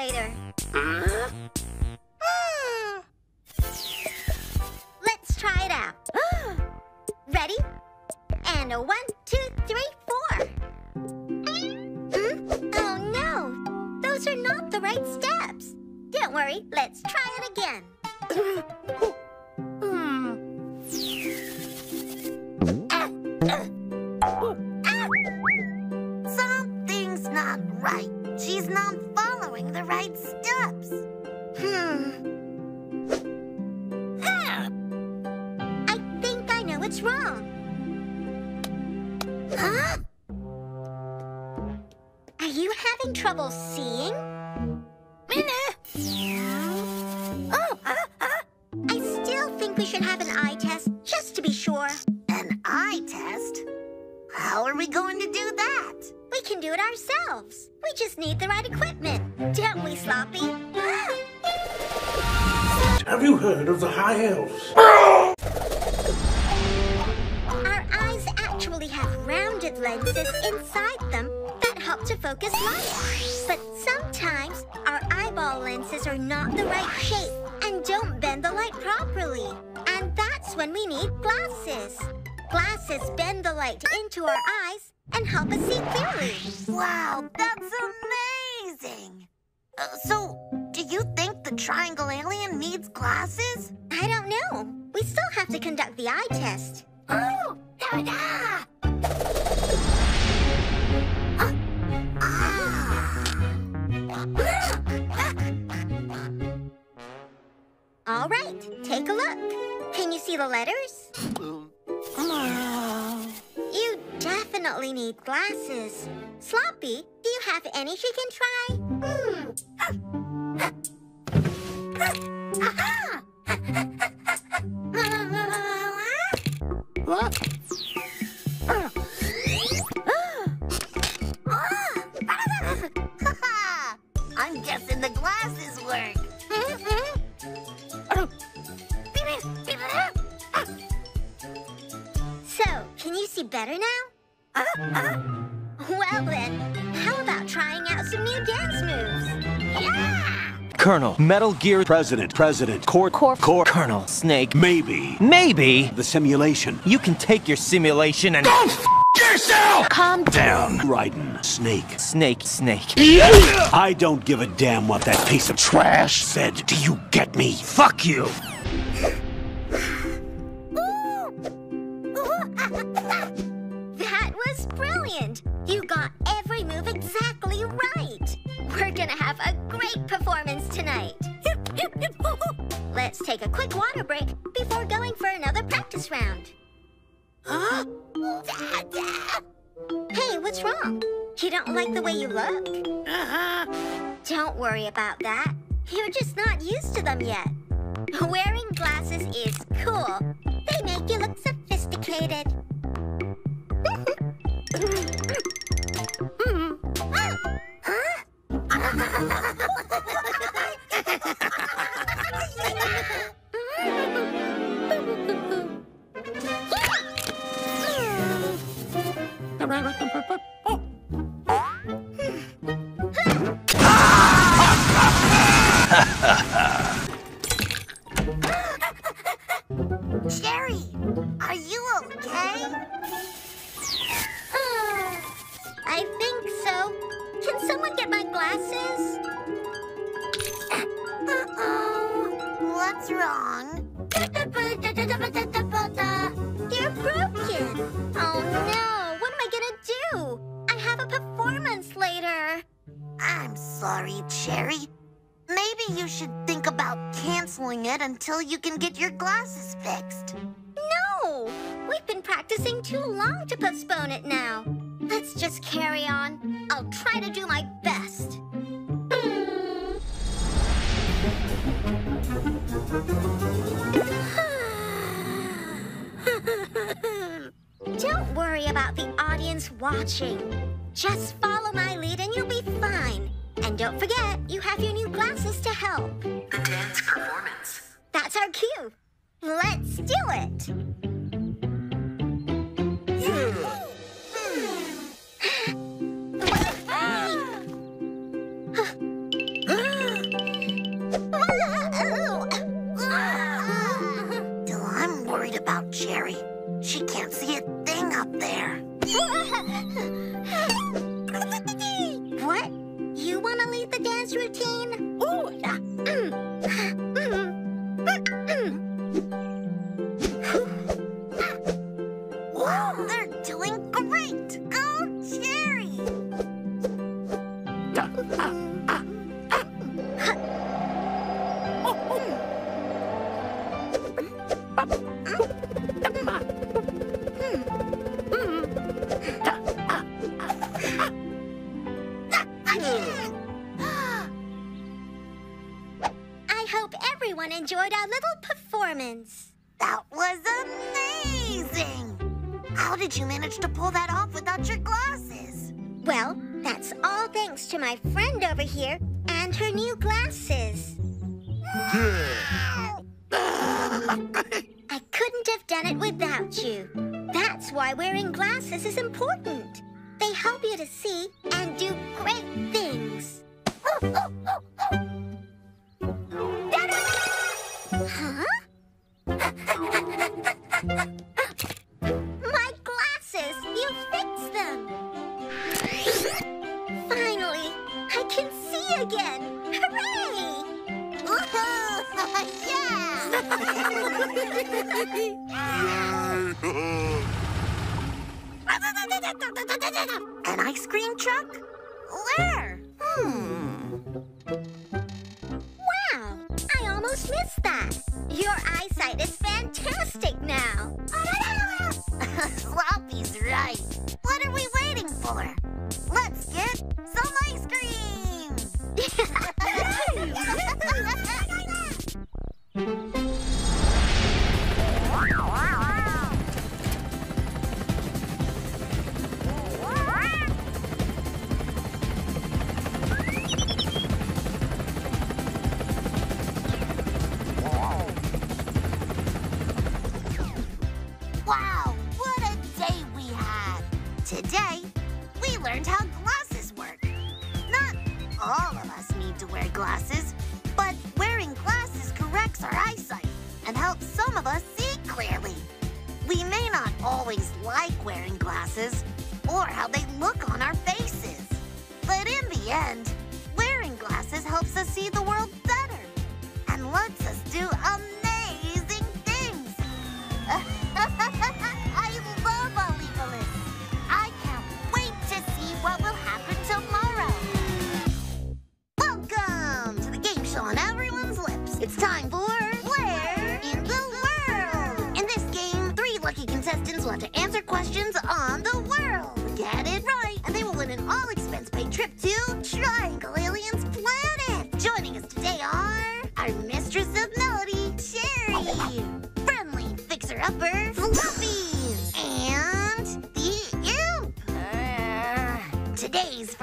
later. Let's try it out. Ready? And a one, two, three, four. Hmm? Oh no, those are not the right steps. Don't worry, let's try it again. Hmm. Something's not right. Right steps. Hmm. I think I know what's wrong. Huh? Are you having trouble seeing? Oh, uh, uh, I still think we should have an eye test just to be sure. an eye test? How are we going to do that? We can do it ourselves. We just need the right equipment, we, Sloppy? Have you heard of the High Elves? Our eyes actually have rounded lenses inside them that help to focus light. But sometimes our eyeball lenses are not the right shape and don't bend the light properly. And that's when we need glasses. Glasses bend the light into our eyes and help us see clearly. Wow, that's amazing! Uh, so, do you think the triangle alien needs glasses? I don't know. We still have to conduct the eye test. Oh, da da! Huh? Ah. All right, take a look. Can you see the letters? You definitely need glasses. Sloppy, do you have any she can try? Colonel, Metal Gear President, President, Court, Corp, Colonel, Snake. maybe. Maybe The simulation. you can take your simulation and Yourself! calm Down. Raiden, Snake. Snake, Snake. I don't give a damn what that piece of trash said. Do you get me? Fuck you. Let's take a quick water break before going for another practice round. Huh? Hey, what's wrong? You don't like the way you look? Uh-huh. Don't worry about that. You're just not used to them yet. Wearing glasses is cool. They make you look sophisticated. Sherry, get your glasses fixed. No, we've been practicing too long to postpone it now. Let's just carry on. I'll try to do my best. Hmm. Don't worry about the audience watching. Just follow my lead and you'll be fine. And don't forget, you have your new glasses to help. The dance performance. That's our cue. Let's do it. Why wearing glasses is important. They help you to see and do great things. Huh? My glasses! You fixed them! Finally, I can see again! Hooray! An ice cream truck? Where? Hmm. Wow! I almost missed that! Your eyesight is fantastic now! Sloppy's right. What are we waiting for? Let's get some ice cream! end, wearing glasses helps us see the world better and lets us do amazing things. I love Alegolas. I can't wait to see what will happen tomorrow. Welcome to the game show on everyone's lips. It's time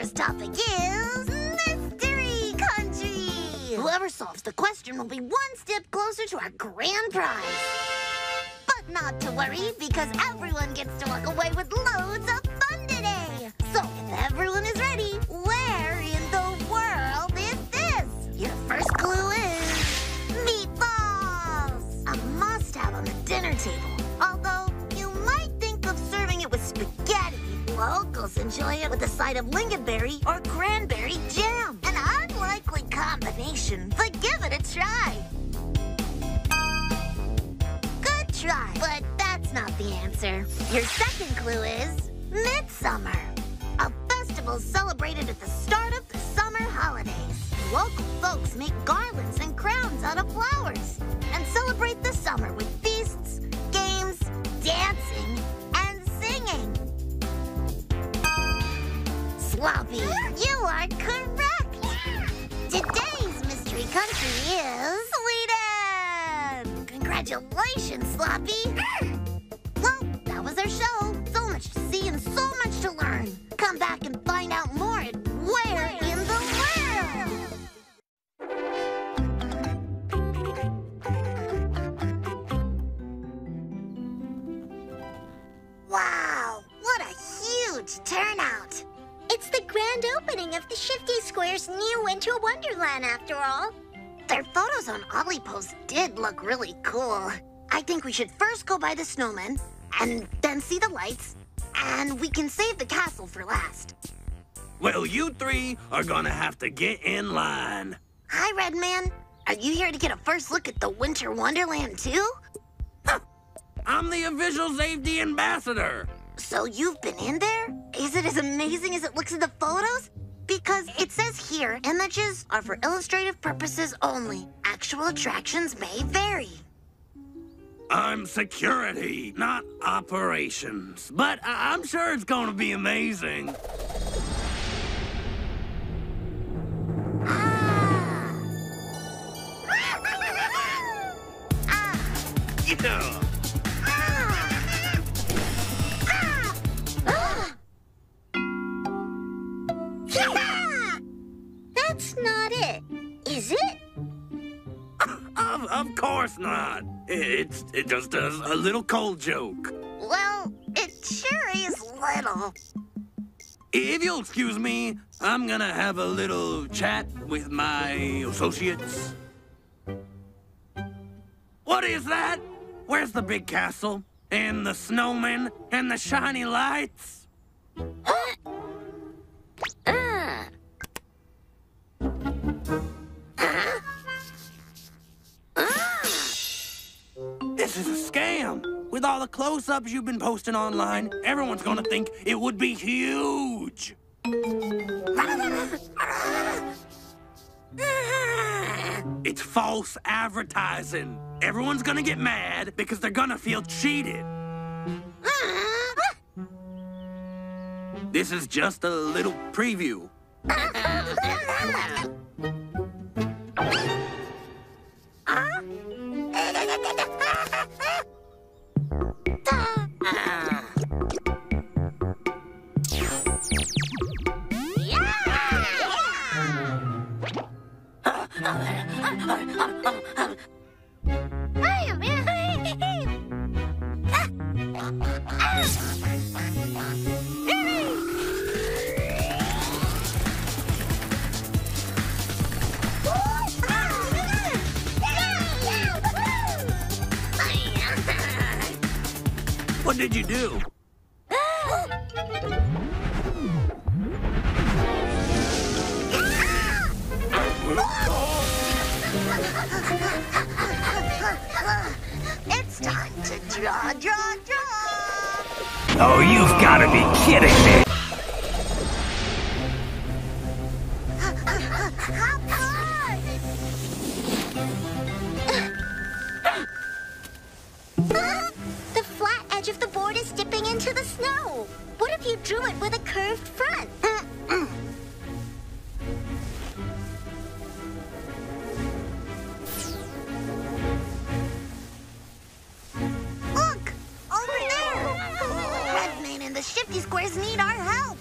first topic is Mystery Country. Whoever solves the question will be one step closer to our grand prize. But not to worry, because everyone gets to walk away with loads of fun today. So if everyone is ready, where in the world is this? Your first clue is meatballs, a must-have on the dinner table. Locals enjoy it with a side of lingonberry or cranberry jam. An unlikely combination, but give it a try. Good try, but that's not the answer. Your second clue is Midsummer, a festival celebrated at the start of the summer holidays. Local folks make garlands and crowns out of flowers and celebrate the summer with Sloppy, you are correct. Today's mystery country is Sweden. Congratulations, Sloppy. Well, that was our show. So much to see and so much Shifty new Winter Wonderland, after all. Their photos on OlliPost did look really cool. I think we should first go by the snowman, and then see the lights, and we can save the castle for last. Well, you three are gonna have to get in line. Hi, Redman. Are you here to get a first look at the Winter Wonderland, too? Huh. I'm the official safety ambassador. So you've been in there? Is it as amazing as it looks in the photos? Because it says here, images are for illustrative purposes only. Actual attractions may vary. I'm security, not operations. But I- I'm sure it's gonna be amazing. It just does a little cold joke. Well, it sure is little. If you'll excuse me, I'm gonna have a little chat with my associates. What is that? Where's the big castle? And the snowmen? And the shiny lights? This With all the close-ups you've been posting online, everyone's gonna think it would be huge. It's false advertising. Everyone's gonna get mad because they're gonna feel cheated. This is just a little preview. What did you do? To draw, draw, draw. Oh, you've got to be kidding me. The Shifty Squares need our help!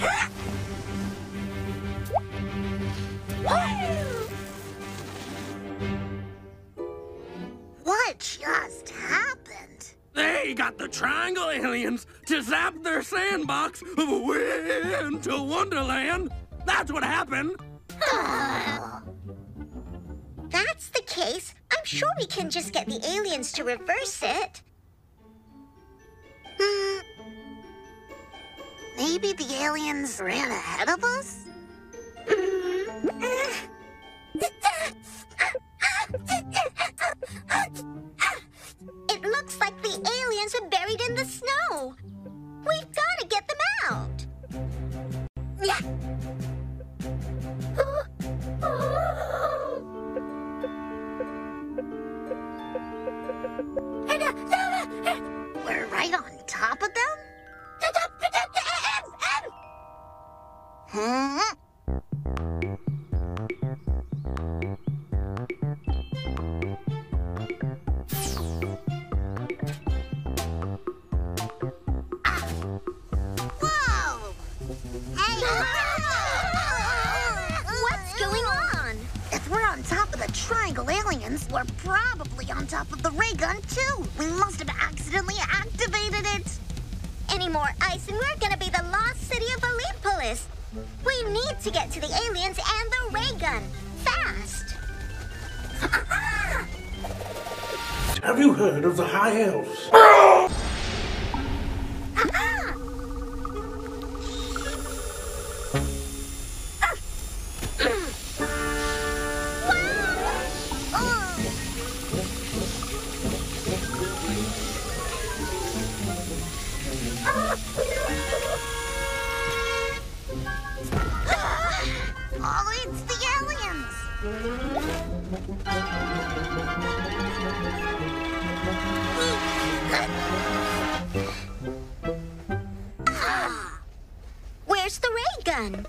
what just happened? They got the triangle aliens to zap their sandbox into Wonderland. That's what happened. That's the case. I'm sure we can just get the aliens to reverse it. Hmm. Maybe the aliens ran ahead of us? It we're probably on top of the ray gun too. We must have accidentally activated it. Any more ice and we're gonna be the lost city of Olympus. We need to get to the aliens and the ray gun. Fast! Have you heard of the High Elves? fun.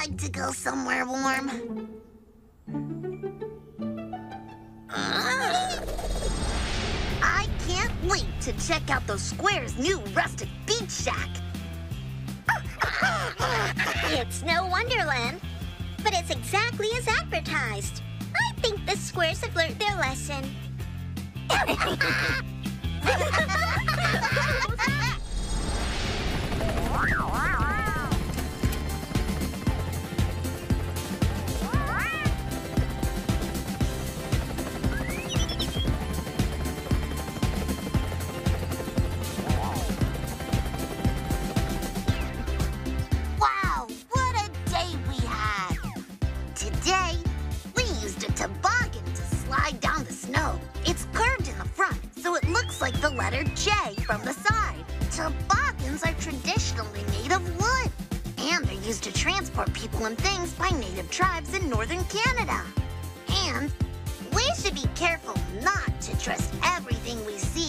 Like to go somewhere warm. Ah! I can't wait to check out those squares' new rustic beach shack. It's no wonderland, but it's exactly as advertised. I think the squares have learned their lesson.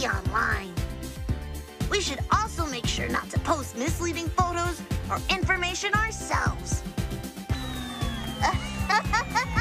online. We should also make sure not to post misleading photos or information ourselves.